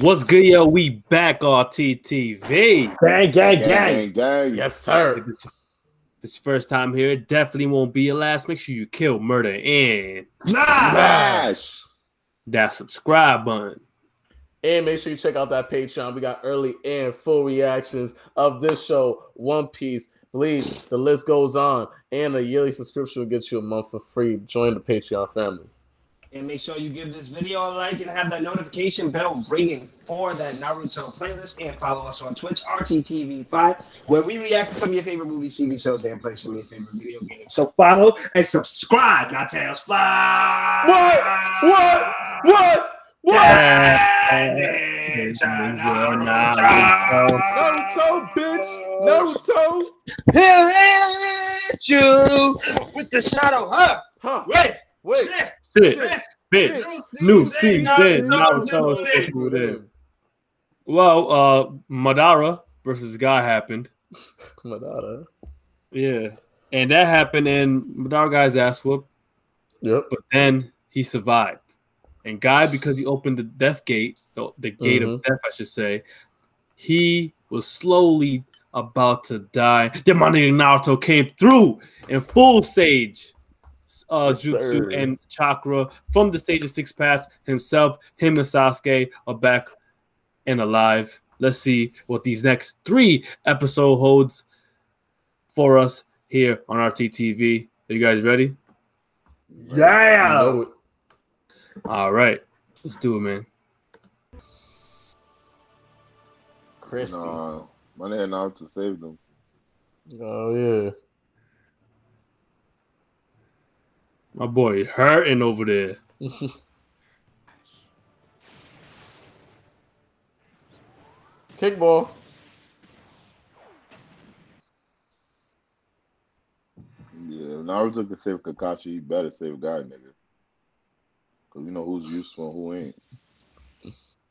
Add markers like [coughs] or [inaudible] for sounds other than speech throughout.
What's good, yo? We back RTTV. Gang, gang, gang. Gang, gang. Yes, sir. If it's, if it's your first time here, it definitely won't be your last. Make sure you kill, murder, and Nah. Smash. that subscribe button. And make sure you check out that Patreon. We got early and full reactions of this show, One Piece, Bleach. The list goes on. And a yearly subscription will get you a month for free. Join the Patreon family. And make sure you give this video a like and have that notification bell ringing for that Naruto playlist. And follow us on Twitch, RTTV5, where we react to some of your favorite movies, TV shows, and play some of your favorite video games. So follow and subscribe. Now tails fly. What? What? What? Naruto, bitch. Naruto. Hit you with the shadow, huh? Huh. Wait, Wait. shit, Shit, shit. bitch. New season. Naruto Naruto. is so good in. Well, uh, Madara versus Guy happened. [laughs] Madara. Yeah, and that happened, and Madara guy's ass whooped. Yep. but then he survived. And Guy, because he opened the death gate, the, the gate of death, I should say, he was slowly about to die. Then my nigga Naruto came through in full sage uh, Yes, jutsu sir. and chakra from the stage of six paths himself. Him and Sasuke are back and alive. Let's see what these next three episode holds for us here on RTTV. Are you guys ready? You know it. All right, let's do it, man. Crispy. Nah, my nigga Naruto save them. Oh, yeah. My boy hurting over there. [laughs] Kickball. Yeah, if Naruto can save Kakashi, he better save Guy, nigga. Cause we know who's useful and who ain't.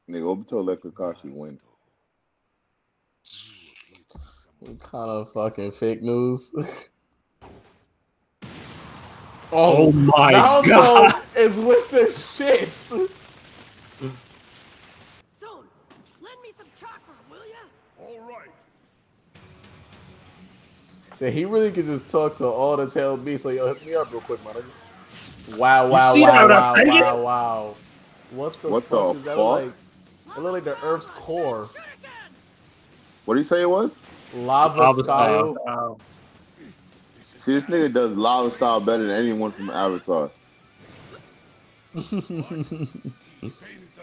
Nigga, Obito let Kakashi win. kind of fucking fake news. [laughs] Oh, oh my Naruto god! is with the shits. Soon, lend me some chakra, will ya? All right. That he really could just talk to all the tail beasts. Like, yo, hit me up real quick, man. Wow, wow, see wow, that what wow, wow, wow. What the What fuck the is that? fuck? Like, it look like the Earth's core. What did he say it was? Lava, Lava style. style. See, this nigga does lava style better than anyone from Avatar. [laughs] Remember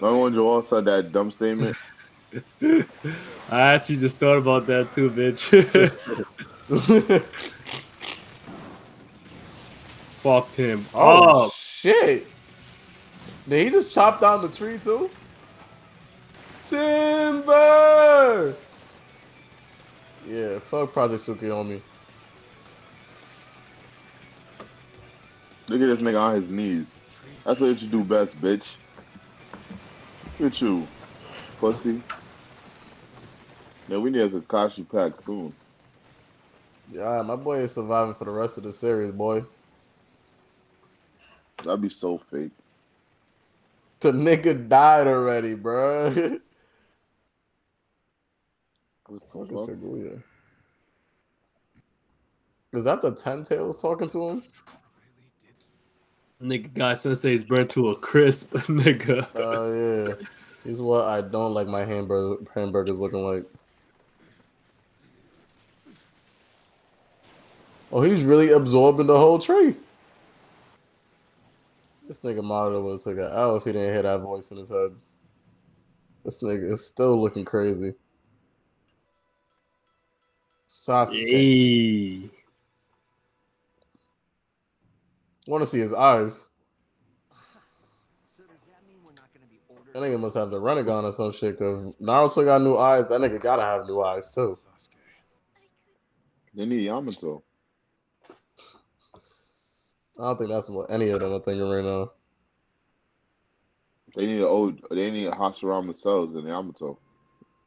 when Joel said that dumb statement? [laughs] I actually just thought about that too, bitch. [laughs] Fucked him. oh, Oh, shit. Did he just chop down the tree, too? Timber! Yeah, fuck Project Tsukuyomi. Look at this nigga on his knees. That's what you do best, bitch. Look at you, pussy. Yeah, we need a Kakashi pack soon. Yeah, my boy is surviving for the rest of the series, boy. That'd be so fake. The nigga died already, bro. What the Fuck is? Kaguya? Is that the Ten Tails talking to him? Nigga, guy sensei's burned to a crisp, [laughs] nigga. Oh yeah, he's what I don't like my hamburger hamburgers looking like. Oh, he's really absorbing the whole tree. This nigga Madara would have took an L if he didn't hear that voice in his head. This nigga is still looking crazy. Sasuke. Hey. Want to see his eyes? So does that mean we're not gonna be ordered? That nigga must have the Rinnegan or some shit. Cause Naruto got new eyes. That nigga gotta have new eyes too. They need Yamato. I don't think that's what any of them are thinking right now. They need a old. They need Hashirama cells in Yamato.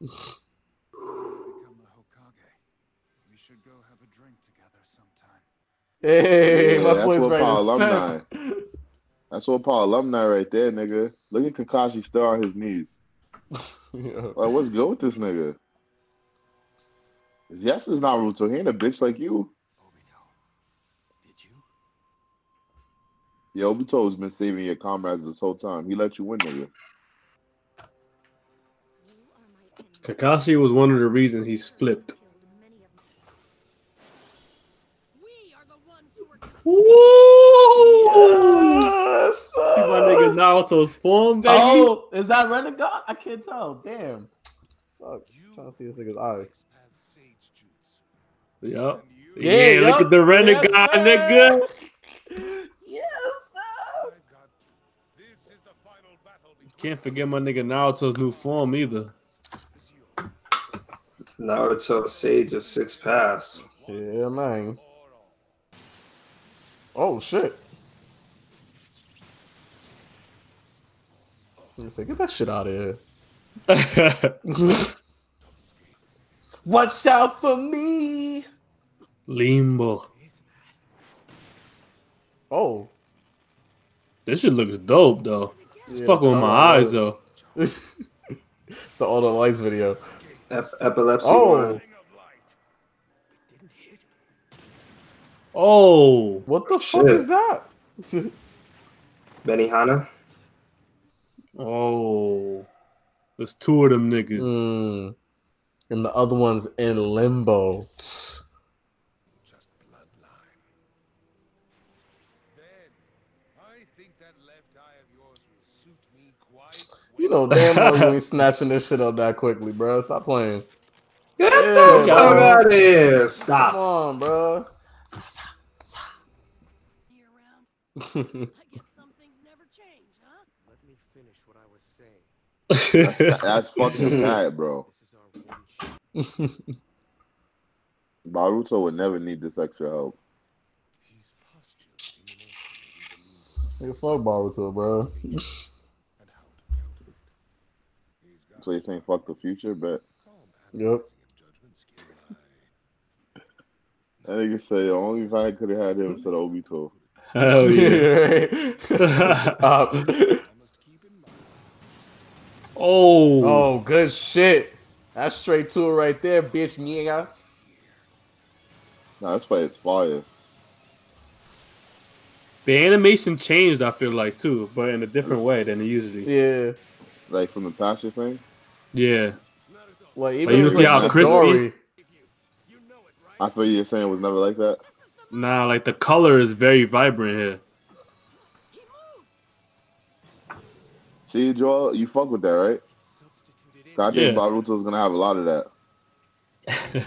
[laughs] become the Hokage. We should go have a drink together sometime. Hey, Yeah, my that's boy's what Paul to alumni. That's what Paul alumni right there, nigga. Look at Kakashi still on his knees. Yeah. [laughs] Like, what's good with this nigga? Yes, it's Naruto. He ain't a bitch like you. Obito, did you? Yeah, Obito's been saving your comrades this whole time. He let you win, nigga. Kakashi was one of the reasons he's flipped. We are the ones who are Woo! See my nigga Naruto's form, baby. Oh, is that Rinnegan? I can't tell. Damn. Fuck. trying to see this nigga's eyes. Six-path sage jutsu. Yup. And Yeah, you, Yeah, look at the Rinnegan, Yes, nigga. Yes, sir. I've got. This is the final battle between Can't forget my nigga Naruto's new form either. Naruto Sage of Six Pass. Yeah, man. Oh shit. He said, get that shit out of here. [laughs] Watch out for me. Limbo. Oh. This shit looks dope though. It's Yeah, fucking with my color eyes though. [laughs] it's the All the Lights video. Ep- epilepsy. Oh. one. Oh, What the fuck is that? [laughs] Benihana. oh. There's two of them niggas. Mm. And the other one's in limbo. Just bloodline. Then, I think that left eye of yours will suit me quite You know damn well you ain't snatching this shit up that quickly, bro. Stop playing. Get Yeah, the fuck bro. out of here. Come Stop. on, bro. Be around. I guess some things never change, huh? Let me finish what I was saying. That's fucking [laughs] bad, bro. This is our one shot. Boruto would never need this extra help. He's postulating an oath that he believes Nigga, fuck Boruto, bro. in and how to counter it. He's So you saying fuck the future, but Yep. That nigga say the only fight could have had him instead of Obito. Hell yeah. [laughs] Up. I must keep in mind oh. oh, good shit. That's straight to it right there, bitch. Nigga. Nah, that's fight it's fire. The animation changed, I feel like too, but in a different way than it usually. Yeah. Like from the past, you're saying? Yeah. Like Like, you if see it's how crispy- story- I feel you're saying it was never like that. Nah, like the color is very vibrant here. See, Joel, you fuck with that, right? Substituted in. 'Cause I think Yeah. Boruto's gonna have a lot of that. [laughs]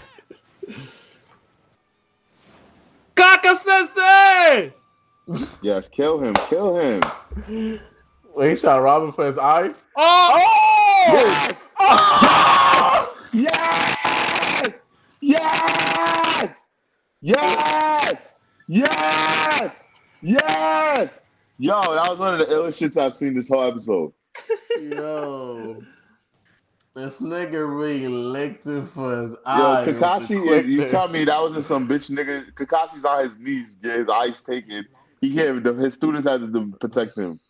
Kaka Sensei! [laughs] Yes, kill him, kill him. Wait, he shot Robin for his eye. Oh! oh! oh! [laughs] Yes! Yes! Yes! Yes! Yes! Yo, that was one of the illest shits I've seen this whole episode. Yo. This nigga really licked it for his Yo, eye. with Kakashi, if you cut me, that wasn't some bitch nigga. Kakashi's on his knees, get his eyes taken. He can't. the- His students had to protect him.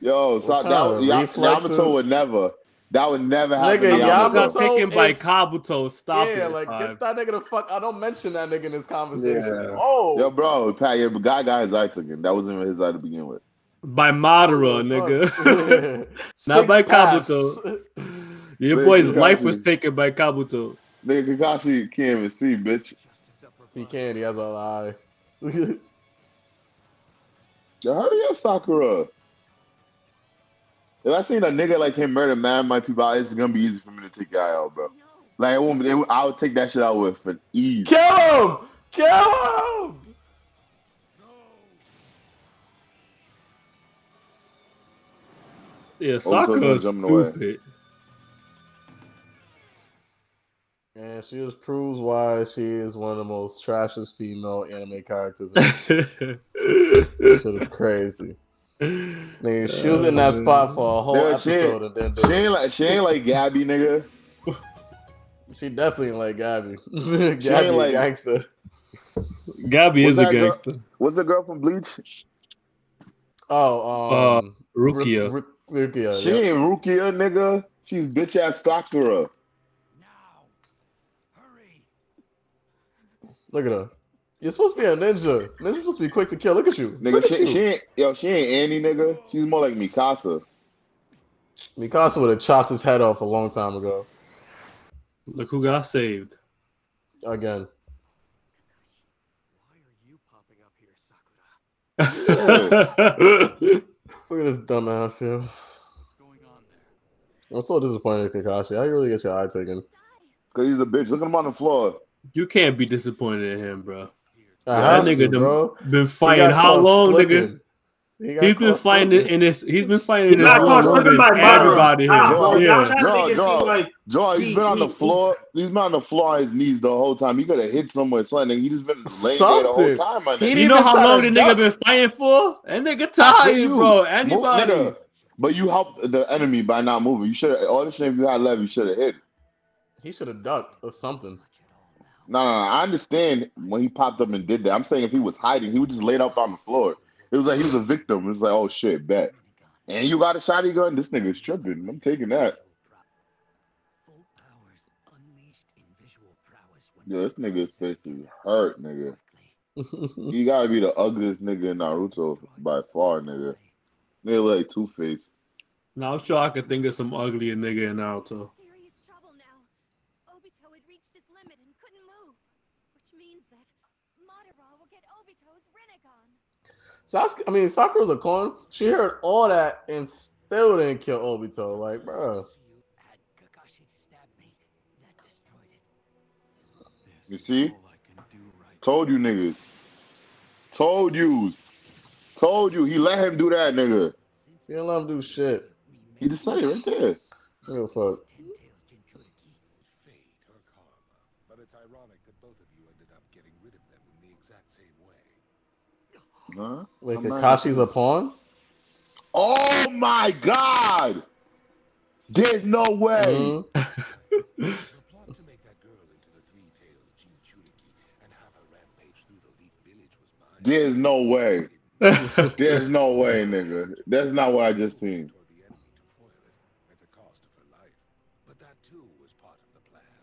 Yo, so that kind of Ya- reflexes? Yamato would never. That would never happen. Nigga, to Yamato got taken by is- Kabuto. Stop yeah, it. like Five. get that nigga the fuck. I don't mention that nigga in this conversation. Yeah. Oh, Yo, bro, Pat, your guy got his eye taken. That wasn't even his eye to begin with. By Madara, nigga. [laughs] [laughs] Not by Kabuto. Your Thank boy's you, life was taken by Kabuto. Nigga, Kakashi can't even see, bitch. He can't. He has a eye. [laughs] Yo, hurry up, Sakura. If I seen a nigga like him murder man, my people, it's gonna be easy for me to take your eye out, bro. Like, it won't, it, I would take that shit out with for ease. Kill him! Kill him! Yeah, oh, so Sakura's jumping away. stupid. And she just proves why she is one of the most trashiest female anime characters. in this [laughs] shit is crazy. Nigga, she was in that spot for a whole Yeah, she- episode and then She ain't like she ain't like Gabby, nigga. she definitely ain't like Gabby. [laughs] Gabby ain't a like- gangster. Gabby What's is a that girl- gangster. What's the girl from Bleach? Oh, um, Rukia. Ru- Ru- Rukia, She yeah. ain't Rukia, nigga. She's bitch ass Sakura. Now. Hurry. Look at her. You're supposed to be a ninja. Ninja's supposed to be quick to kill. Look at you. Nigga, Look at she, you. she ain't yo, she ain't Annie, nigga. She's more like Mikasa. Mikasa would have chopped his head off a long time ago. Look who got saved. Again. Why are you popping up here, Sakura? Look at this dumbass here. What's going on there? I'm so disappointed in Kakashi. How you really get your eye taken? Cause he's a bitch. Look at him on the floor. you can't be disappointed in him, bro. I that nigga done bro. Been fighting how long, slipping. nigga? He he's been fighting slipping. in this. He's been fighting He's in this not longer than everybody here. Nah, bro, Yo, y'all yeah. trying to Draw, make it draw. seem like Joe, he's He- been on the floor. He's been on the floor on his knees the whole time. He could have hit somewhere, something. He just been laying there the whole time, my He nigga. You know how long the nigga duck. been fighting for? That nigga tired, you. bro. Move, Anybody? nigga. But you helped the enemy by not moving. You should have all the shit you had left. You should have hit. He should have ducked or something. No, no, no. I understand when he popped up and did that. I'm saying if he was hiding, he would just laid up on the floor. It was like he was a victim. It was like, oh shit, bet. And you got a shotty gun. This nigga's tripping. I'm taking that. Full powers unleashed in visual prowess when Yo, this nigga's face is hurt, nigga. [laughs] You gotta be the ugliest nigga in Naruto by far, nigga. Nigga look like Two Face. Now I'm sure I could think of some uglier nigga in Naruto. Serious trouble now. Obito had reached his limit and couldn't move, which means that Madara will get Obito's Rinnegan. Sasuke, I mean, Sakura's a clone. She heard all that and still didn't kill Obito. Like, bro. Had Kakashi stabbed me, that destroyed it. You see? All I can do right Told you niggas. Told yous. Told you. He let him do that, nigga. He didn't let him do shit. He decided right there. Give fuck. Ten Tails Jinchuriki. fate or karma. But it's ironic that both of you ended up getting rid of them in the exact same way. Huh? Wait, I'm not- Kakashi's a pawn? Oh my god! There's no way. Mhm. [laughs] The plot to make that girl into the Three Tails Jinchuriki and have her rampage through the Leaf Village was mine. There's no way. [laughs] There's no way, nigga. That's not what I just seen. Toward the enemy to foil it at the cost of her life. But that too was part of the plan.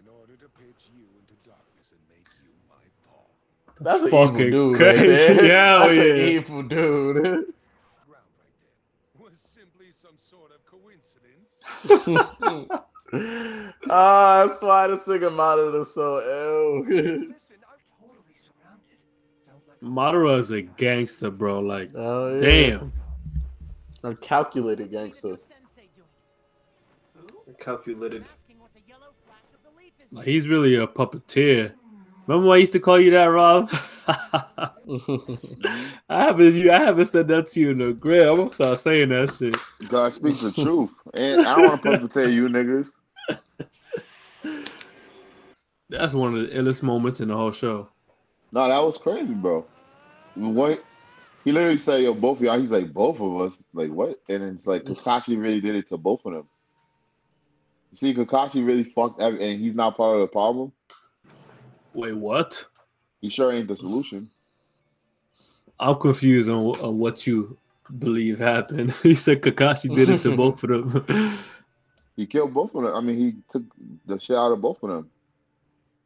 In order to pitch you into darkness and make you my pawn. [laughs] That's an evil fucking dude crazy. right there. Yeah, That's yeah. an evil dude. Ground right then was simply some sort of coincidence. Ah, that's why the nigga Madara is so ill. Listen, I'm totally surrounded. Sounds like Madara is a gangster, bro. Like, oh, yeah. damn. A calculated gangster. calculated. Like, he's really a puppeteer. Remember when I used to call you that, Rob? [laughs] I haven't you I haven't said that to you in the grave. I'm gonna start saying that shit. God speaks the truth. And I don't want to puppeteer you niggas. That's one of the illest moments in the whole show. No, that was crazy, bro. What? He literally said, "Yo, both of y'all." He's like, "Both of us." Like what? And it's like Kakashi really did it to both of them. You see, Kakashi really fucked, every, and he's not part of the problem. Wait, what? He sure ain't the solution. I'm confused on, on what you believe happened. [laughs] he said Kakashi did it to [laughs] both of them. He killed both of them. I mean, he took the shit out of both of them.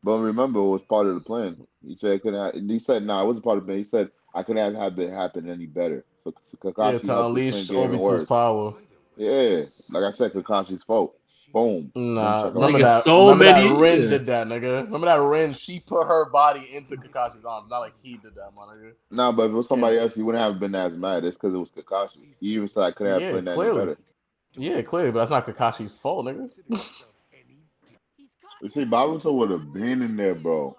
But remember, it was part of the plan. He said, it couldn't have, he said, "No, it wasn't part of the plan." He said, "I couldn't have had it happen any better." So, so Kakashi yeah, helped to the unleash plan get even Obito's power. Yeah, like I said, Kakashi's fault. Boom. Nah, Boom, remember Nigga, that. so remember many- that Rin yeah. did that, nigga. Remember that Rin? She put her body into Kakashi's arms, not like he did that, my nigga. Nah, but if it was somebody else, you wouldn't have been as mad. It's because it was Kakashi. You even said I couldn't have Yeah, played that any clearly. better. Yeah, clearly, but that's not Kakashi's fault, nigga. You see, Boruto would have been in there, bro.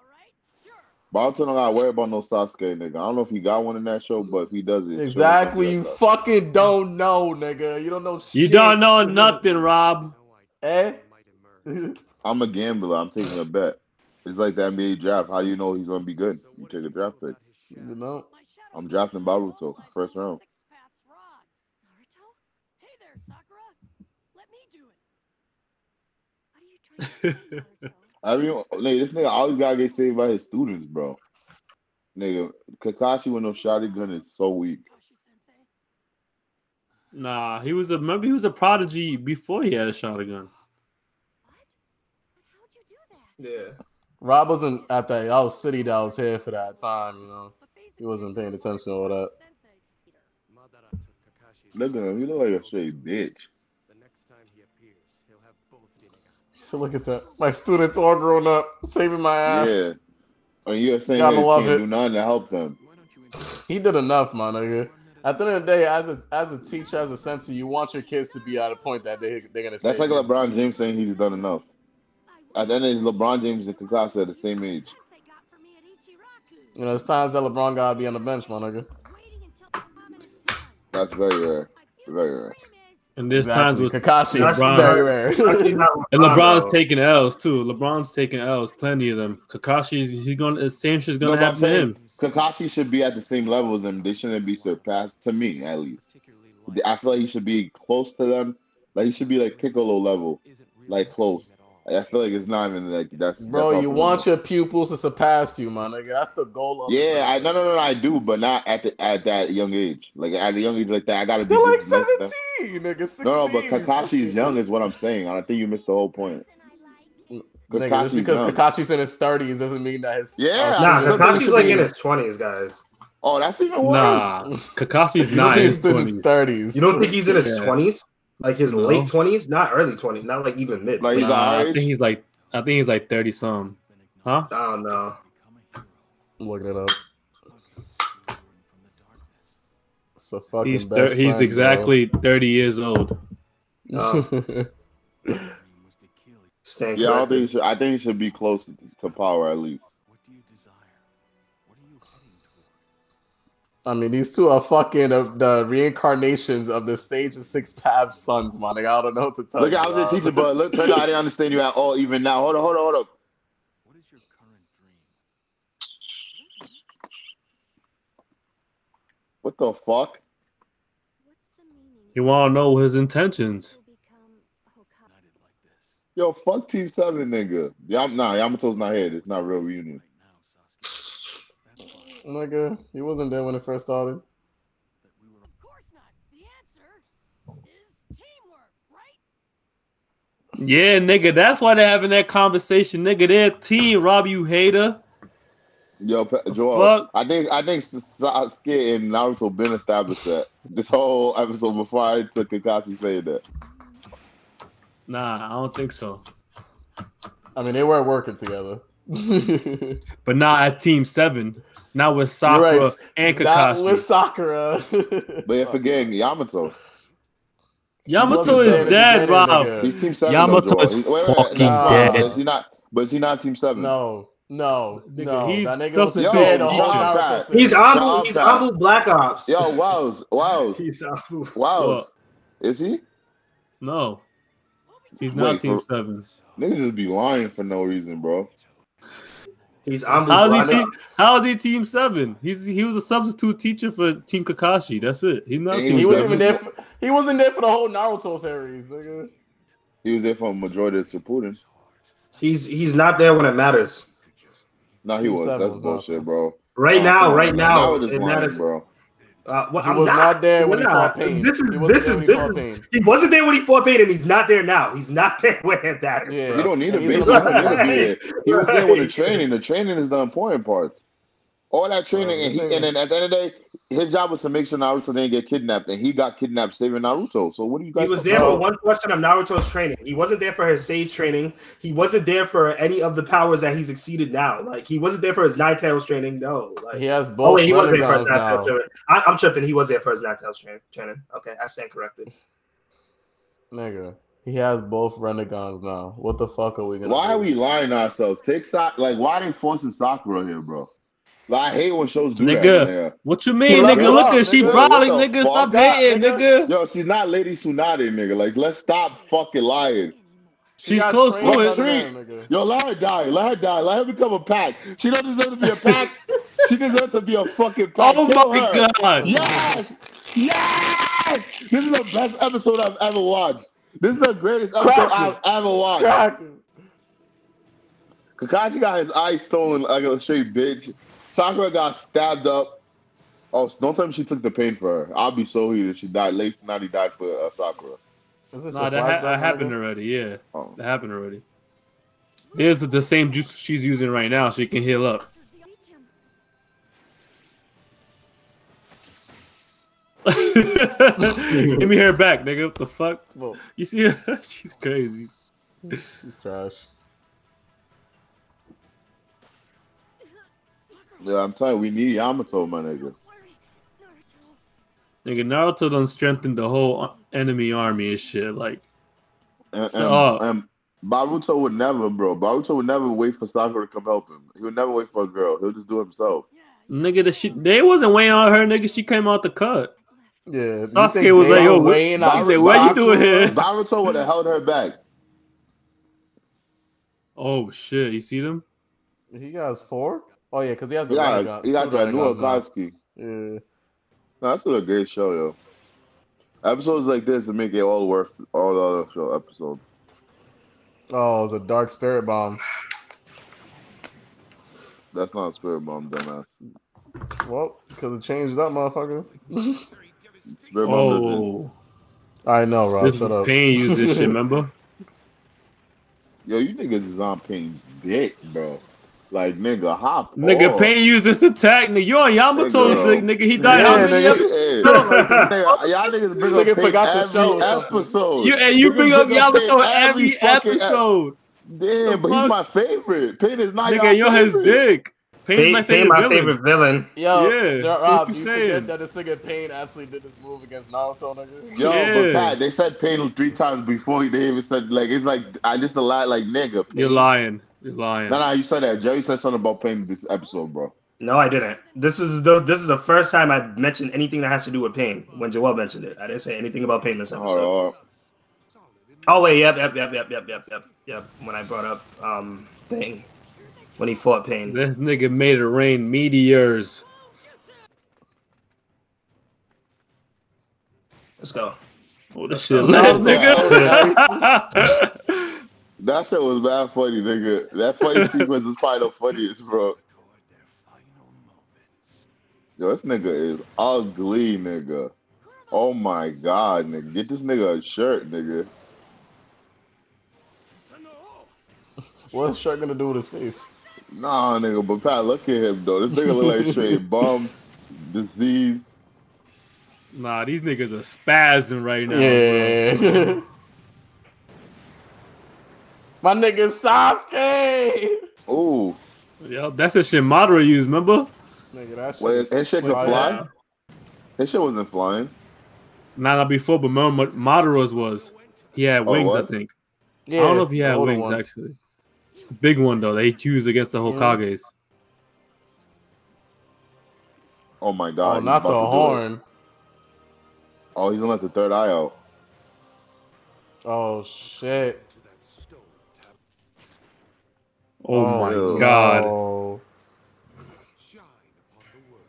Boruto don't gotta worry about no Sasuke, nigga. I don't know if he got one in that show, but if he does it, Exactly. You fucking don't know, nigga. You don't know shit. you don't know nothing, Rob. Eh? [laughs] I'm a gambler. I'm taking a bet. It's like the NBA draft. How do you know he's gonna be good? You take a draft pick. You know? I'm drafting Boruto first round. Hey there, Sakura. Let me do it. What are you trying to do, Naruto? I mean, nigga, this nigga always gotta get saved by his students, bro. Nigga, Kakashi with no shotty gun is so weak. Kakashi-sensei? Nah, he was a remember he was a prodigy before he had a shotgun. What? How'd you do that? Yeah. Rob wasn't at that. I was city that was here for that time. You know, he wasn't paying attention to all that. Madara took Kakashi's Look at him. He look like a straight bitch. The next time he appears, he'll have both So look at that. My students all grown up, saving my ass. Yeah. And you're saying Gotta that you love can't it. do nothing to help them. Why don't you introduce He did enough, my nigga. At the end of the day, as a as a teacher, as a sensei, you want your kids to be at a point that they they're gonna. That's like you. LeBron James saying he's done enough. At the end of the day, LeBron James and Kakashi are the same age. You know, there's times that LeBron gotta be on the bench, my nigga. That's very rare. Very rare. And there's times with Kakashi, LeBron. [laughs] very rare. Actually, [laughs] And LeBron's though. taking L's too. LeBron's taking L's, plenty of them. Kakashi's he's going the same shit's gonna but I'm happen to him. Kakashi should be at the same level as them. They shouldn't be surpassed, to me at least. I feel like he should be close to them. Like he should be like Piccolo level. like, close. I feel like it's not even like that's. Bro, that's you want limits. your pupils to surpass you, my nigga. That's the goal of. Yeah, I no no no no I do, but not at the at that young age. Like at a young age like that, I gotta be. They're like just next to them. seventeen, nigga. 16. No, no, but Kakashi's young is what I'm saying. I think you missed the whole point. Nigga, just because young. Kakashi's in his thirties doesn't mean that his Yeah, Nah, I still think he Kakashi's like in his twenties, guys. Oh, that's even worse. Nah, [laughs] Kakashi's not in his in his thirties. You don't think he's in his Yeah. twenties? Like his No. late twenties? Not early twenties, not like even mid. Like he's Nah, our I think he's like I think he's like thirty some. Huh? I don't know. I'm looking it up. So fucking He's best thir- he's friends, exactly thirty years old. bro. [laughs] Oh. [laughs] Stand Yeah, I think he should. I think he should be close to power at least. What do you desire? What are you heading toward? I mean, these two are fucking uh, the reincarnations of the Sage of Six Paths sons, man. Like, I don't know what to tell you. Look, you. I was a teacher, but look, turn out I didn't understand you at all. Even now, hold on, hold on, hold on. What is your current dream? What the fuck? You want to know his intentions? United like this. Yo, fuck Team Seven, nigga. Yam- nah, Yamato's not here. It's not real reunion. Right now, Sasuke. That's fine. Nigga, he wasn't there when it first started. That we were Of course not. The answer is teamwork, right? Yeah, nigga, that's why they're having that conversation, nigga. They're team, Rob, you hater. Yo, Joel, fuck? I think I think Sasuke uh, and Naruto been established that this whole episode before I took Kakashi saying that. Nah, I don't think so. I mean, they weren't working together. [laughs] But not at Team Seven. Not with Sakura right. and Not with Sakura. [laughs] But you're forgetting Yamato. Yamato is there at the dead, beginning, Rob. nigga. He's Team Seven. Yamato though, is He- wait, wait, fucking that's dead. Is he not? But is he not Team Seven? No, no, Nigga, no. he's That nigga was dead the teacher. whole Shut Naruto up. series. He's ANBU. up, He's ANBU Black Ops. Yo, Wows, Wows, [laughs] He's ANBU. Wows. Is he? No. He's Wait, not Team for- Seven. Nigga just be lying for no reason, bro. He's ANBU How is he team how is he team seven? He's he was a substitute teacher for Team Kakashi. That's it. He's not He team He was wasn't seven. even there. For, he wasn't there for the whole Naruto series, nigga. He was there for a majority of Shippuden. He's he's not there when it matters. No, he Team was. Seven That's was bullshit, awesome. bro. Right Oh, now, right now, Now it lying, matters. bro. Uh, well, He I'm was not there when we're he fought Pain. This is He this there is when he this is. Pain. He wasn't there when he fought Pain, and he's not there now. He's not [laughs] there when it matters. Yeah. bro. He don't need to be. he's He in the doesn't need to be Right. there. He was there with the [laughs] training. The training is the important part. All that training, Bro, and, he, and then at the end of the day, his job was to make sure Naruto didn't get kidnapped, and he got kidnapped saving Naruto. So what do you guys? He was talking there for one question of Naruto's training. He wasn't there for his Sage training. He wasn't there for any of the powers that he's exceeded now. Like he wasn't there for his Nine Tails training. No. Like, He has both. oh wait, he was there for his Nine. Tails training. I, I'm tripping. He was there for his Nine Tails training. training. Okay, I stand corrected. Nigga, he has both Rinnegans now. What the fuck are we gonna? Why do? are we lying to ourselves? Take Sa- like why are they forcing Sakura here, bro? Like, I hate when shows do that. Nigga. What you mean, nigga? it Look up, at she nigga. brawling, nigga. Stop That, hating, nigga. nigga. Yo, she's not Lady Tsunade, nigga. Like, let's stop fucking lying. She's She's close to What it. under treat? nigga. Yo, let her die. Let her die. Let her become a pack. She don't deserve to be a pack. she deserves to be a fucking [laughs] pack. Oh Kill my her. god. Yes! Yes! This is the best episode I've ever watched. This is the greatest episode Crack I've ever watched. Cracking. Kakashi got his eyes stolen like a straight bitch. Sakura got stabbed up. Oh, don't tell me she took the pain for her. I'll be so heated. She died late tonight. He died for uh, Sakura. Is this Nah, that, ha- that happened already. Yeah, Oh. that happened already. There's the same juice she's using right now. She can heal up. [laughs] Give me her back, nigga. What the fuck? Well, You see her? [laughs] She's crazy. she's trash. Yeah, I'm telling you, we need Yamato, my nigga. Don't worry, Naruto. Nigga, Naruto done strengthened the whole enemy army and shit. Like, And, and, Shut and Boruto would never, bro. Boruto would never wait for Sakura to come help him. He would never wait for a girl. He'll just do it himself. nigga, the shit they wasn't waiting on her, nigga. She came out the cut. Yeah. you Sasuke was they like, are yo, what- weighing he out said, what you doing here? [laughs] [laughs] Boruto would have held her back. Oh shit, you see them? He got four. Oh yeah, because he has the He got, he got that new Rinnegans. Akatsuki. Yeah. No, that's still a great show, yo. Episodes like this to make it all worth all the other show episodes. Oh, it's a dark spirit bomb. That's not a spirit bomb, dumbass. Well, because it changed that motherfucker. [laughs] Spirit bomb. Oh, I know, Rob. this Shut up. pain used this shit. [laughs] Remember? Yo, you niggas is on Pain's dick, bro. Like, nigga, hop. Nigga, off. Pain used this attack. Nigga, you on Yamato's Nigga. nigga. He died. Yeah, nigga. Yeah. [laughs] Nigga, y'all niggas bring This up nigga Pain forgot to every show episode. You and you Niggas bring up Yamato every fucking ep- episode. Damn, but fuck? he's my favorite. Pain is not Nigga, y'all you're his dick. Pain's Pain, my Pain, favorite my villain. favorite villain. Yo, Yeah, yeah, Rob, you you saying? forget that this nigga Pain actually did this move against Naruto, nigga? Yo, Yeah. but Pat, they said Pain three times before he they even said like it's like I just a lie like nigga. Pain. You're lying. You're lying. No, no, you said that. Jerry said something about Pain this episode, bro. No, I didn't. This is the this is the first time I mentioned anything that has to do with pain. When Joel mentioned it, I didn't say anything about pain this episode. Oh, Oh wait, yep, yep, yep, yep, yep, yep, yep, yep. When I brought up um thing, when he fought pain. This nigga made it rain meteors. Let's go. Oh, this shit Naruto. nigga. [laughs] [laughs] that shit was bad funny, nigga. That fight [laughs] sequence is probably the funniest, bro. Yo, this nigga is ugly, nigga. Oh my god, nigga. Get this nigga a shirt, nigga. [laughs] What's shirt gonna do with his face? Nah, nigga, but Pat, look at him though. This nigga look like straight [laughs] bum, disease. nah, these niggas are spazzing right now. yeah. My nigga Sasuke. Ooh, Bro. Yep, that's a shit Madara used, remember? Nigga, that shit. wait, is- his shit could Oh, fly. yeah. His shit wasn't flying. Nah, not before, but remember what Madara's was. He had Oh, wings, I think. Yeah, I don't know if he the had wings, one. actually. Big one, though, that he used against the Mm. Hokages. Oh my god. Oh, not the to do it. horn. Oh, he's gonna let the third eye out. Oh shit. Oh, my no. god. Oh. Shine upon the world.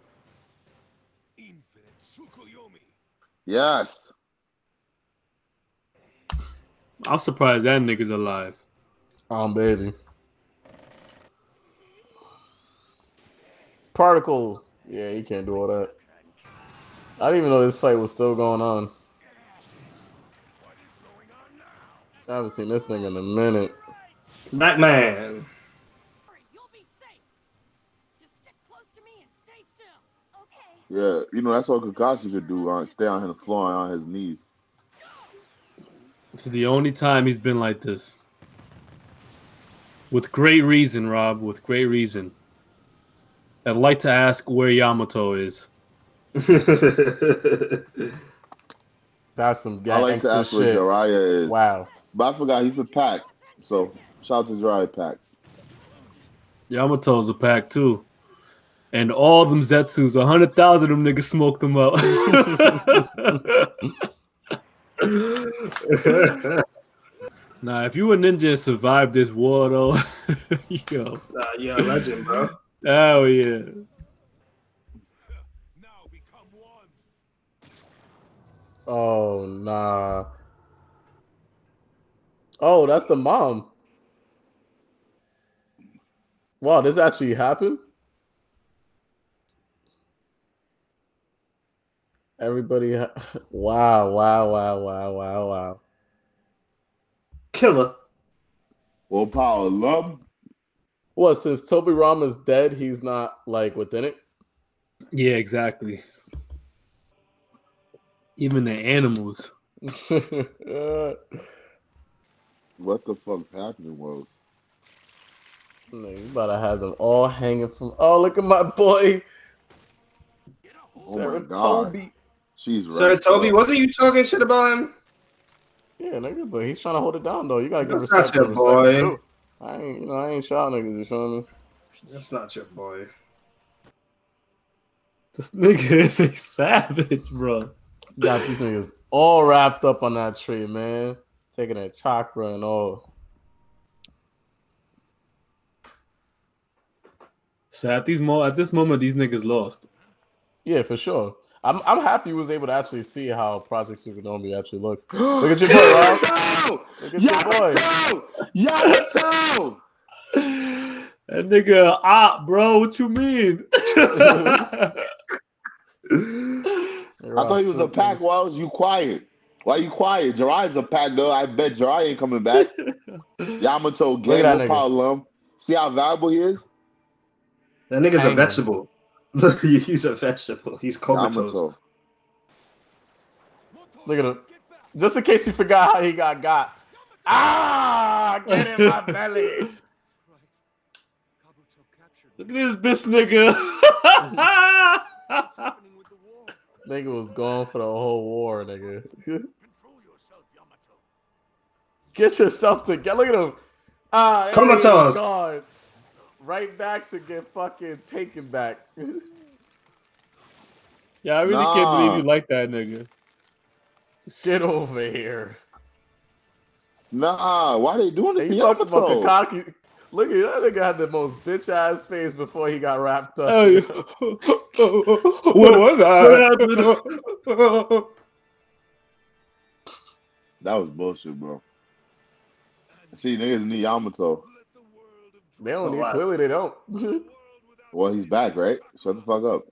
Infinite Tsukuyomi. Yes. I'm surprised that nigga's alive. Um, baby. Particle. Yeah, you can't do all that. I didn't even know this fight was still going on. I haven't seen this thing in a minute. Batman. Yeah, you know that's all Kakashi could do. Uh, stay on the floor on his knees. This is the only time he's been like this. With great reason, Rob. With great reason. I'd like to ask where Yamato is. [laughs] That's some I like to gangster ask where shit. Jiraiya is. Wow. But I forgot he's a pack. So shout out to Jiraiya packs. Yamato's a pack too. And all them Zetsus, a hundred thousand of them niggas smoked them up. [laughs] nah, if you a ninja and survived this war though, [laughs] yo, Nah, yeah, legend, bro. oh yeah. Now become one. Oh nah. Oh, that's the mom. Wow, this actually happened? Everybody, [laughs] wow, wow, wow, wow, wow, wow. Killer. Full power love. What? Since Tobirama's dead, he's not like within it. Yeah, exactly. Even the animals. [laughs] What the fuck's happening, Wellz? No, you about to have them all hanging from. Oh, look at my boy, Oh Sarah my god. Toby. She's right. Sir Toby, wasn't you talking shit about him? Yeah, nigga, but he's trying to hold it down though. You gotta give That's respect. not to your boy. too. I ain't, you know, I ain't shot niggas. You feel me? That's not your boy. This nigga [laughs] is a savage, bro. Got these niggas all wrapped up on that tree, man. Taking that chakra and all. So at these mo at this moment, these niggas lost. Yeah, for sure. I'm I'm happy he was able to actually see how Project Tsukuyomi actually looks. [gasps] Look at your boy, Rob. Yamato! Look at your boy. Yamato! Yamato! [laughs] That nigga ah, bro. What you mean? [laughs] I thought he was a pack. Why was you quiet? Why you quiet? Jiraiya's a pack though. I bet Jiraiya ain't coming back. [laughs] Yamato, Look at game that of nigga. power lum. See how valuable he is? That nigga's a vegetable. Look he's a vegetable. He's comatose. Yamato. Look at him. Just in case you forgot how he got got. Ah, get in my [laughs] belly. Right. Kabuto captured Look at this bitch nigga. What's happening with the war? Nigga was gone for the whole war, nigga. Control yourself, Yamato. Get yourself together. Look at him. Ah, there Comatose. He gone. Right back to get fucking taken back. [laughs] yeah, I really can't believe you like that nigga. get over here. Nah, why they doing this And to you talking about Yamato? Kakaki? Look at that nigga had the most bitch ass face before he got wrapped up. Hey, [laughs] what was that? That was bullshit, bro. See, niggas need Yamato. They don't need. Relax. Clearly, they don't. [laughs] Well, he's back, right? Shut the fuck up.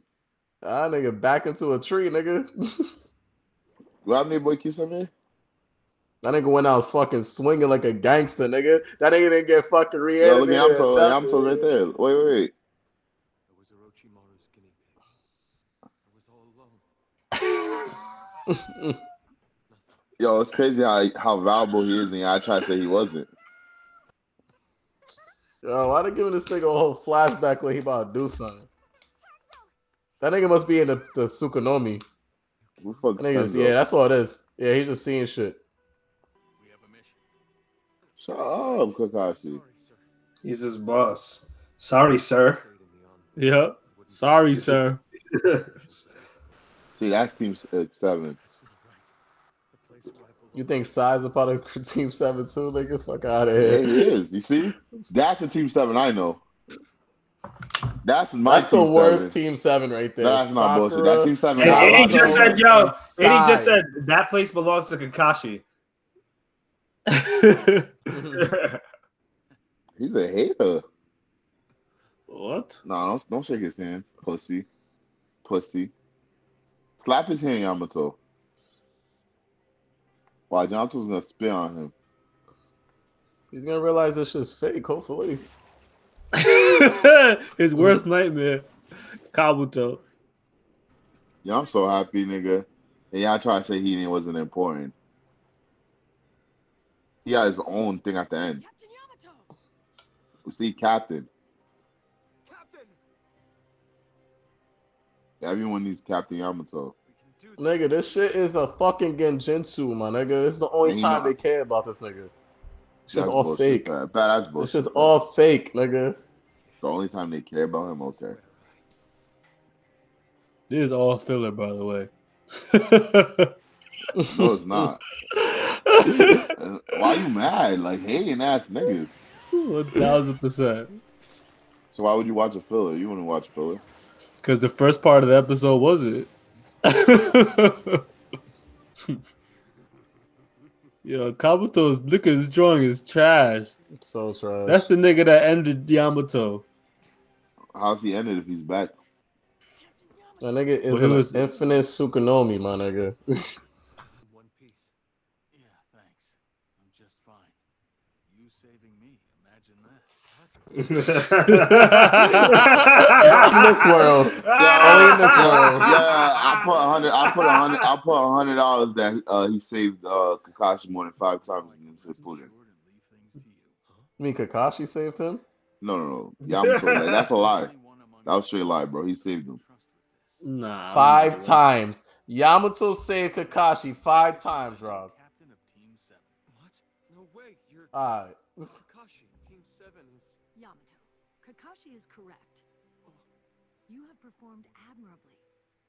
ah, nigga, back into a tree, nigga. [laughs] Grab me, boy, kiss me. That nigga went out fucking swinging like a gangster, nigga. That nigga didn't get fucking Yo, reanimated. look at Yamato. That- Yamato right there. Wait, wait, wait. It was Orochimaru's guinea pig. I was all alone. [laughs] Yo, it's crazy how how valuable he is, and I try to say he wasn't. Yo, why they giving this nigga a whole flashback like he about to do something? That nigga must be in the, the Tsukuyomi. Who the fuck That nigga just- Stenzo? yeah, that's all it is. Yeah, he's just seeing shit. We have a mission. Shut up, Kakashi. He's his boss. Sorry, sir. Stayed in the army. Yep. Sorry, sir. [laughs] See, that's Team Six, Seven. That's not right. The place where I belong. You think Sai's a part of [laughs] Team 7 too, nigga? Fuck out of Yeah, here. he is. You see, that's the Team Seven I know. That's my That's the worst Seven. Team 7 right there. That's not bullshit. That Team Seven. And, and he just said, "Yo," and he just said that place belongs to Kakashi. [laughs] He's a hater. what? No, don't, don't shake his hand, pussy, pussy. Slap his hand, Yamato. Wow, Yamato's gonna spit on him. He's gonna realize this shit's fake, hopefully. [laughs] His mm. worst nightmare. Kabuto. Yeah, I'm so happy, nigga. And y'all try to say he wasn't important. He got his own thing at the end. We see Captain. Captain, Everyone needs Captain Yamato. We can do Nigga, this shit is a fucking Genjutsu, my nigga. This is the only And time know- they care about this nigga. It's just all bullshit, fake. Pat. Pat, that's It's just Pat. all fake, nigga. The only time they care about him, okay. This is all filler, by the way. [laughs] No, it's not. Why you mad? Like hating ass niggas. One thousand percent. So why would you watch a filler? You wouldn't watch filler. Because the first part of the episode was it. Yo, Kabuto's look at his drawing is trash. So trash. That's the nigga that ended Yamato. How's he ended if he's back? My nigga is Well, an was- infinite Tsukuyomi, my nigga. [laughs] One piece. Yeah, thanks. I'm just fine. You saving me. Imagine that. In this world. Only in this yeah, world. yeah, I put a hundred. I put a hundred. I put a hundred dollars that uh, he saved uh, Kakashi more than five times in Shippuden. You mean Kakashi saved him? No, no, no. Yamato, like, that's a lie. That was straight lie, bro. He saved him. Nah. Five times. Yamato saved Kakashi five times, Rob. Captain of [laughs] Kakashi is correct. You have performed admirably,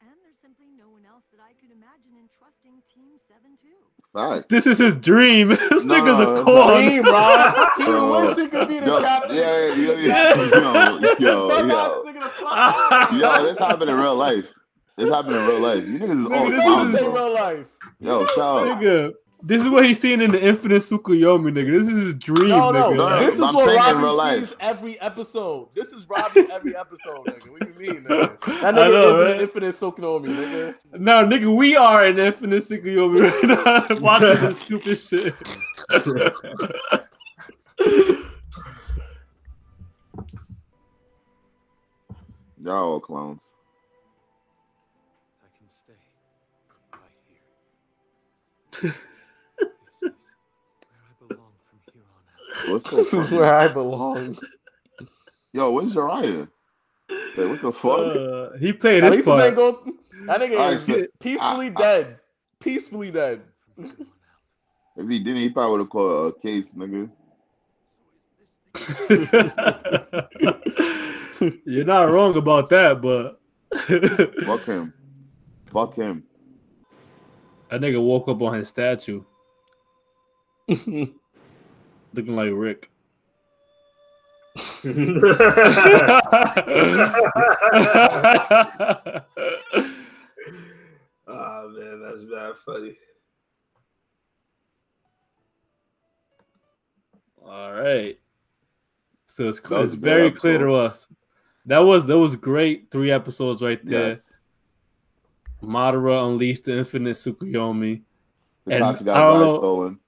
and there's simply no one else that I could imagine entrusting Team 7 to. Fact. This is his dream. [laughs] this No, nigga's a no. corn. Dream, [laughs] Rob. He Bro. wish he could be the Yo, captain. yeah, yeah, yeah, [laughs] yo, yo, yo, nigga the fuck. yo, this happened in real life. This happened in real life. You niggas is Nigga, all this This is bro. real life. Yo, shout out. Nigga, this is what he's seeing in the infinite Tsukuyomi, nigga. This is his dream, No, no, nigga. No, no, This is I'm what saying in Robbie real life. sees every episode. This is Robbie every episode, nigga. What do you mean, nigga? [laughs] That I nigga know, is an infinite Tsukuyomi, nigga. No, nigga, we are in infinite Tsukuyomi right now, [laughs] watching this stupid shit. [laughs] Y'all all clowns. What's so This is where I belong. Yo, where's Jiraiya? Like, what the fuck? Uh, he played At his least ain't part. go. That nigga Alright, is so- peacefully I- I- dead. Peacefully dead. From here on out. if he didn't, he probably would have called a case, nigga. [laughs] You're not wrong about that, but [laughs] Fuck him. Fuck him. that nigga woke up on his statue [laughs] looking like Rick. oh [laughs] man, that's bad funny. All right. So it's, That was it's a good very clear to us. That was that was great. Three episodes right there. Yes. Madara unleashed the infinite Tsukuyomi. The And Kakashi I don't know- stolen.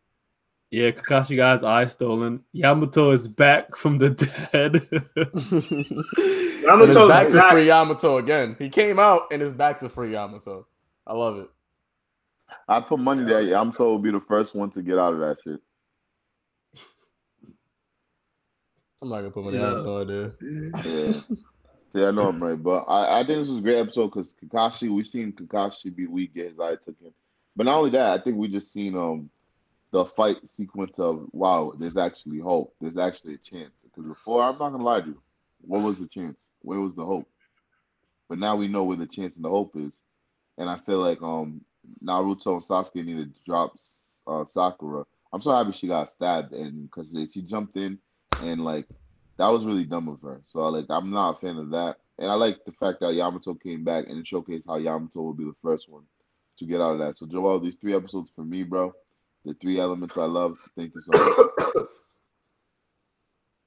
Yeah, Kakashi got his eye stolen. Yamato is back from the dead. [laughs] and Yamato's back to back. free Yamato again. He came out and is back to free Yamato. I love it. I put money that Yamato will be the first one to get out of that shit. I'm not gonna put money. I Yeah. have no idea. Yeah. yeah, I know I'm right, but I, I think this was a great episode because Kakashi, we've seen Kakashi be weak, get his eye taken. But not only that, I think we just seen um the fight sequence of wow, there's actually hope. There's actually a chance. Because before, I'm not gonna lie to you, what was the chance? Where was the hope? But now we know where the chance and the hope is, and I feel like um Naruto and Sasuke need to drop uh, Sakura. I'm so happy she got stabbed, and because she jumped in and like that was really dumb of her. So like I'm not a fan of that. And I like the fact that Yamato came back and showcased how Yamato will be the first one to get out of that. So Joel, these three episodes for me, bro. The three elements I love. Thank you so much. [coughs]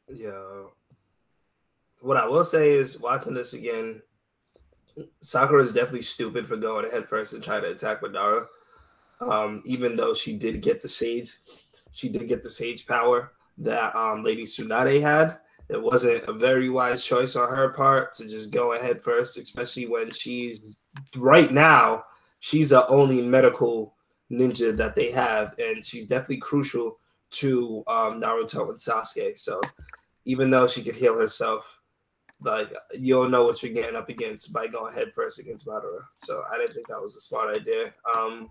Yeah. What I will say is, watching this again, Sakura is definitely stupid for going ahead first and trying to attack Madara. Um, even though she did get the sage, she did get the sage power that um, Lady Tsunade had. It wasn't a very wise choice on her part to just go ahead first, especially when she's right now. She's the only medical ninja that they have, and she's definitely crucial to um, Naruto and Sasuke. So even though she could heal herself, like you'll know what you're getting up against by going head first against Madara. So I didn't think that was a smart idea. Um,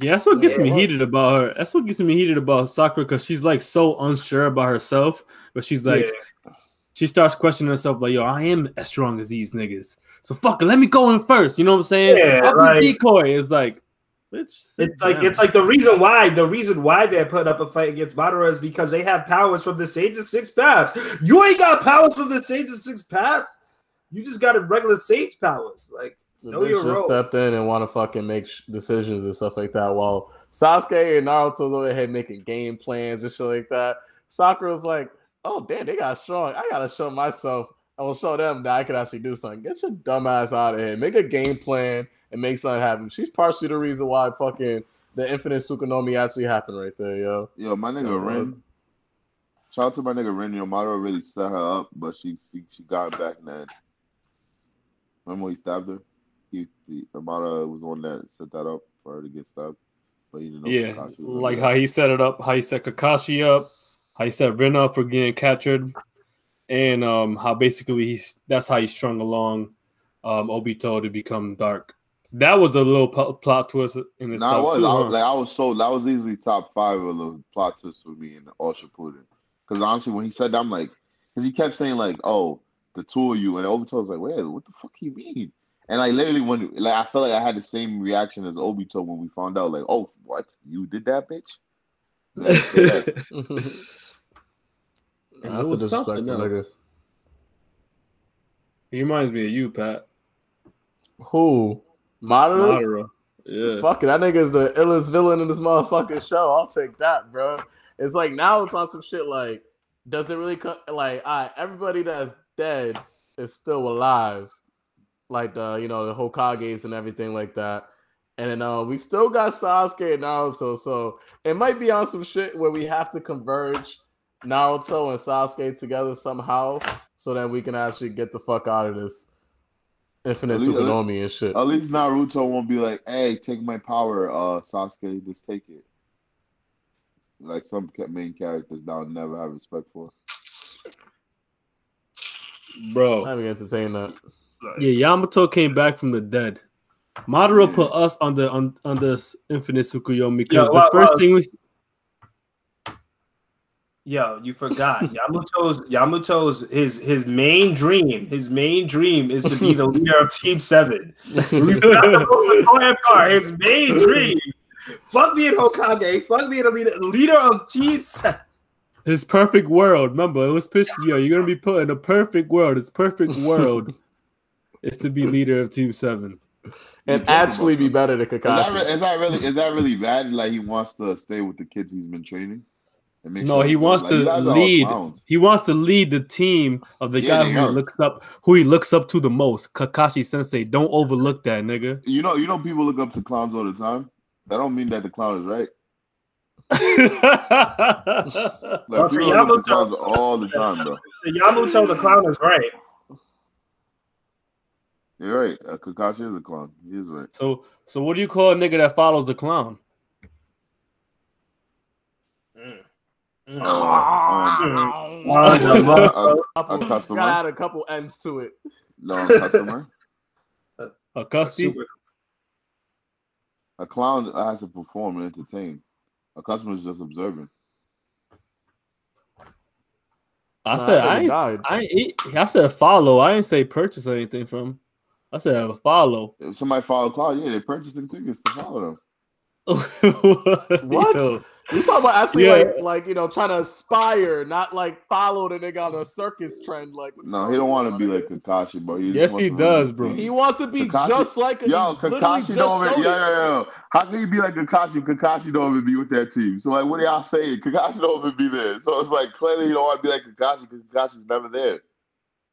Yeah, that's what gets me Yeah. heated about her. That's what gets me heated about Sakura because she's like so unsure about herself, but she's like, yeah. she starts questioning herself, like, yo, I am as strong as these niggas. So fuck it, let me go in first. You know what I'm saying? Yeah, I'll like- decoy. It's like, bitch, sit It's like down. it's like the reason why the reason why they're putting up a fight against Madara is because they have powers from the Sage of Six Paths. You ain't got powers from the Sage of Six Paths. You just got a regular Sage powers. Like The Know your just role. stepped in and want to fucking make sh- decisions and stuff like that. While Sasuke and Naruto's over here making game plans and shit like that. Sakura's like, oh damn, they got strong. I gotta show myself I will show them that I could actually do something. Get your dumb ass out of here. Make a game plan and make something happen. She's partially the reason why fucking the infinite Tsukuyomi actually happened right there, yo. Yo, my nigga Yo, Rin. Shout out to my nigga Rin. Yo, really set her up, but she she, she got back then. Remember when he stabbed her? He, he Madara was the one that set that up for her to get stabbed. But he didn't know Yeah, Kakashi was like how he set it up, how he set Kakashi up, how he set Rin up for getting captured, and um how basically he's that's how he strung along um Obito to become dark. That was a little pl- plot twist in Nah, itself I was. too. I huh? like, I was so that was easily top five of the plot twists for me in the All Shippuden. Because honestly, when he said that, I'm like, because he kept saying like, "Oh, the two of you," and Obito was like, "Wait, what the fuck you mean?" And I literally when like I felt like I had the same reaction as Obito when we found out, like, "Oh, what you did that, bitch?" Like. [laughs] [laughs] And That's there a was something disrespectful else. nigga. He reminds me of you, Pat. Who? Madara? Madara. Yeah. Fuck it, that nigga is the illest villain in this motherfucking show. I'll take that, bro. It's like now it's on some shit like, does it really co- like all right, everybody that's dead is still alive, like the you know the Hokages and everything like that. And then uh, we still got Sasuke and Naruto, so it might be on some shit where we have to converge Naruto and Sasuke together somehow, so that we can actually get the fuck out of this infinite At least- Tsukuyomi and shit. At least Naruto won't be like, "Hey, take my power, uh, Sasuke, just take it." Like some main characters that I'll never have respect for. Bro. I'm entertain that. Yeah, Yamato came back from the dead. Madara put us on the on, on this infinite Tsukuyomi because Yo, the well, first well, thing we Yo, you forgot Yamato's Yamato's his his main dream. His main dream is to be the [laughs] leader of Team Seven. You forgot the most important part. His main dream. Fuck being Hokage. Fuck being a leader, leader of Team Seven. his perfect world. Remember, it was pitched. Yo, you're gonna be put in a perfect world. His perfect world [laughs] is to be leader of Team Seven. and actually be better than Is that, re- Kakashi. is that really is that really bad? Like he wants to stay with the kids he's been training. And make No, sure he wants like, to guys are all lead. He wants to lead the team of the Yeah, guy who he are. looks up, who he looks up to the most. Kakashi Sensei. Don't overlook that nigga. You know, you know, people look up to clowns all the time. That don't mean that the clown is right. [laughs] Like Well, for people look up to clowns all the time, bro. So Yamato the clown is right. You're right. Uh, Kakashi is a clown. He is right. so, so what do you call a nigga that follows the clown? Um, Mm. [laughs] a, a Couple- customer? gotta add a couple ends to it. no customer. [laughs] A custody? Super- A clown has to perform and entertain. A customer is just observing. I said I ain't, died. I ain't, I said follow. I didn't say purchase anything from. I said follow. If somebody follow clown, yeah, they're purchasing tickets to follow them. [laughs] What? Yo, You talking about actually Yeah. like like you know trying to aspire, not like follow the nigga on a circus trend. Like No, he don't want to be like Kakashi, bro. He Yes, he does, bro. He wants to be Kakashi- just like a Yo, he Kakashi don't even. showed Yo, yo, yo. How can he be like Kakashi? if Kakashi don't even be with that team. So like, what are y'all saying? Kakashi don't even be there. So it's like clearly you don't want to be like Kakashi because Kakashi's never there.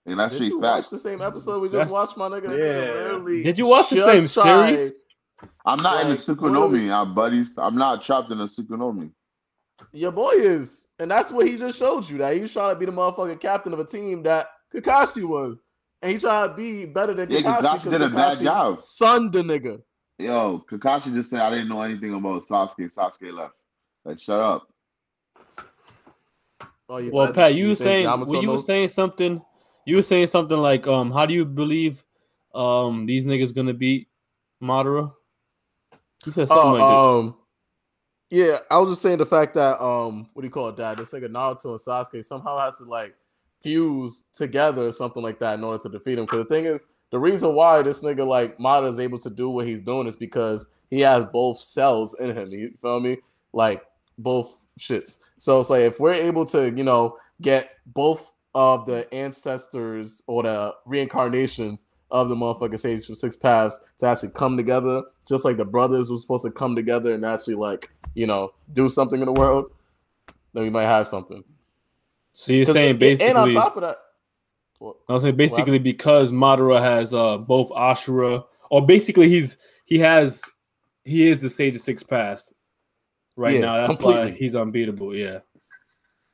And that's Did straight you watch the same episode we just That's- watched, my nigga? Yeah. Did you watch the just same tried- series? I'm not in the Like, Tsukuyomi, literally- I'm buddies. I'm not trapped in a Tsukuyomi. Your boy is, and that's what he just showed you that he's trying to be the motherfucking captain of a team that Kakashi was, and he tried to be better than Yeah, Kakashi. Kakashi 'cause did a bad Kakashi job. Sunned the nigga. Yo, Kakashi just said I didn't know anything about Sasuke. Sasuke left. Like, shut up. Oh, you, Well, that's- Pat, you were saying Yamato well, you were saying something. You were saying something like, um, how do you believe, um, these niggas gonna beat Madara? You said something Oh, like that. um, yeah, I was just saying the fact that um, what do you call it? That this nigga Naruto and Sasuke somehow has to like fuse together or something like that in order to defeat him. Because the thing is, the reason why this nigga like Mata is able to do what he's doing is because he has both cells in him. You feel me? Like both shits. So it's like if we're able to, you know, get both of the ancestors or the reincarnations of the motherfucking Sage from Six Paths to actually come together, just like the brothers were supposed to come together and actually like, you know, do something in the world, then we might have something. So you're saying basically, and on top of that, I was saying basically because Madara has uh both Ashura, or basically he's he has he is the Sage of Six Paths right Yeah, now. That's completely. why he's unbeatable. Yeah.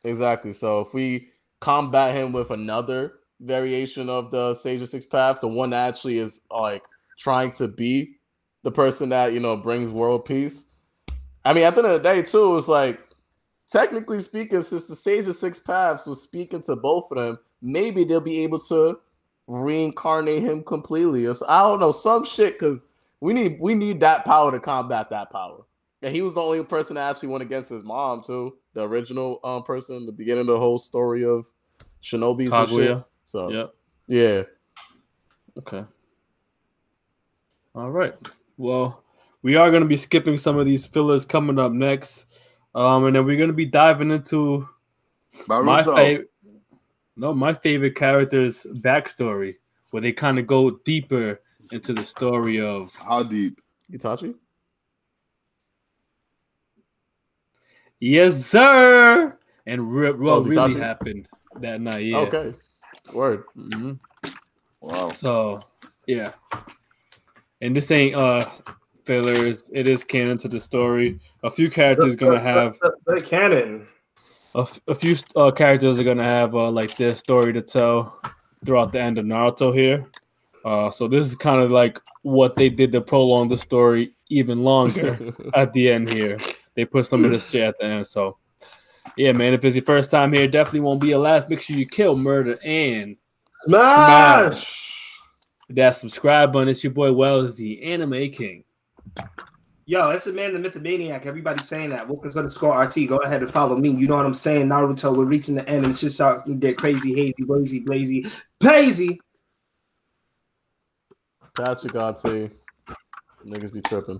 Exactly. So if we combat him with another variation of the Sage of Six Paths, the one that actually is like trying to be the person that you know brings world peace. I mean, at the end of the day, too, it's like technically speaking, since the Sage of Six Paths was speaking to both of them, maybe they'll be able to reincarnate him completely. Or so- I don't know some shit because we need we need that power to combat that power. And he was the only person that actually went against his mom too, the original um person, the beginning of the whole story of Shinobi's and shit. Kaguya. So Yep. yeah, Okay. All right. Well, we are going to be skipping some of these fillers coming up next. Um, and then we're going to be diving into my favorite no, my favorite character's backstory, where they kind of go deeper into the story of How deep? Itachi. yes, sir, and re- what Oh, really happened that night. Yeah. Okay, word. hmm Wow. So, yeah. And this ain't uh fillers. It is canon to the story. A few characters gonna have the, the canon. a, f- a few uh, characters are gonna have uh, like their story to tell throughout the end of Naruto here. Uh, so this is kind of like what they did to prolong the story even longer [laughs] at the end here. They put some of this shit at the end. So yeah, man, if it's your first time here, definitely won't be your last. Make sure you kill, murder, and Smash! that subscribe button. It's your boy Wellz, the Anime King. Yo, it's the man, the myth, the maniac. Everybody's saying that. Wilkins underscore RT. Go ahead and follow me. You know what I'm saying? Naruto, we're reaching the end, and it's just out there crazy, hazy, lazy, blazy, blazy. Patrick RT. Niggas be tripping.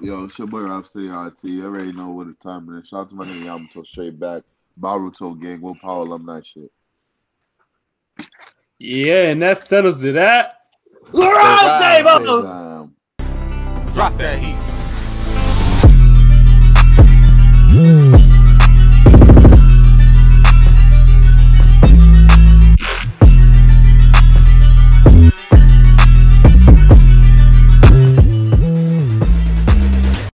Yo, it's your boy Robcity RT. You already know what the time it is. Shout out to my nigga Yamato straight back. Boruto gang, Will Power alumni shit. Yeah, and that settles it. That Round table. Drop that heat.